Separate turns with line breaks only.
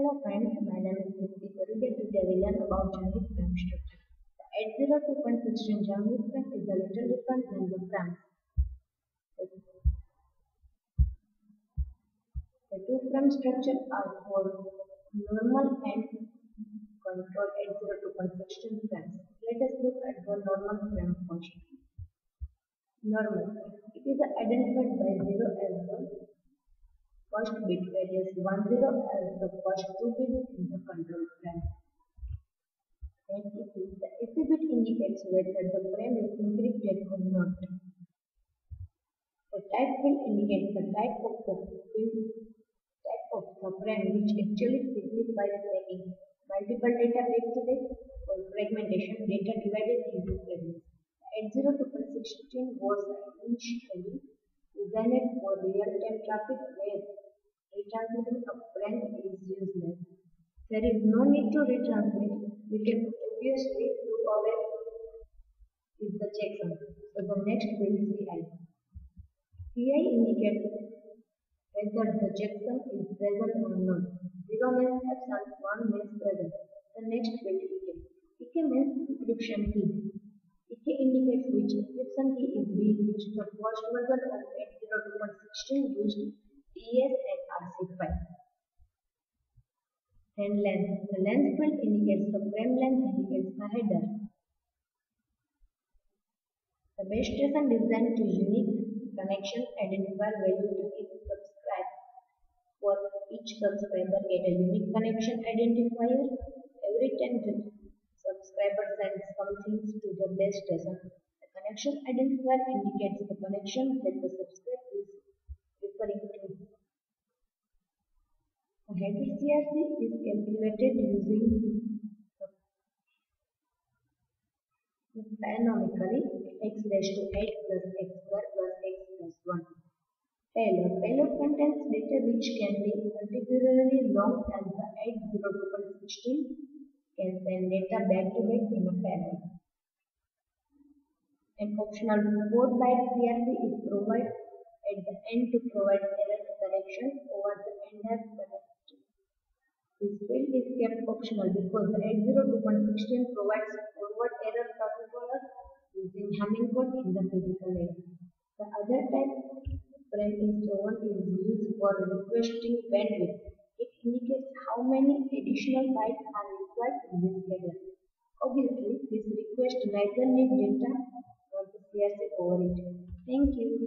Hello friends, my name is Nidhi Today today we learn about generic frame structure. The 802.16 generic frame is a little different than the frames. The two frame structures are for normal and control 802.16 frames. Let us look at the normal frame first. Normal. It is identified by 0 as the first bit whereas 10 as the first two bits in the control frame. And is the AC bit indicates whether the frame is encrypted or not. The type will indicate the type of the type of the frame which actually signifies taking multiple data back to back or fragmentation data divided into fragments. 802.16 was initially designed for real-time traffic where retransmitting a frame is useless. There is no need to retransmit. We can obviously do away with the checksum. So the next will CI. CI indicates whether the checksum is present or not. 0 means absent, 1 means present. The next will EK. EK means encryption key. EK indicates which encryption key is being used. The first version of 802.16 used DS and RC5. And length. The length field indicates the frame length indicates the header. The base station designed to unique connection identifier value to each subscribe. For each subscriber get a unique connection identifier. Every time the subscriber sends something to the base station, the connection identifier indicates the connection that the subscriber is referring to. CRC is calculated using Binomically, x raised to 8 plus x square plus x plus 1. Payload. Payload contains data which can be particularly long as the 802.16 can send data back to back in a payload. An optional 4 byte CRC is provided at the end to provide error correction over the entire connect. This field is kept optional because the 802.16 provides forward error controller using Hamming code in the physical layer. The other type frame instrument is used for requesting bandwidth. It indicates how many additional bytes are required in this header. Obviously, this request neither need data nor the CRC over it. Thank you.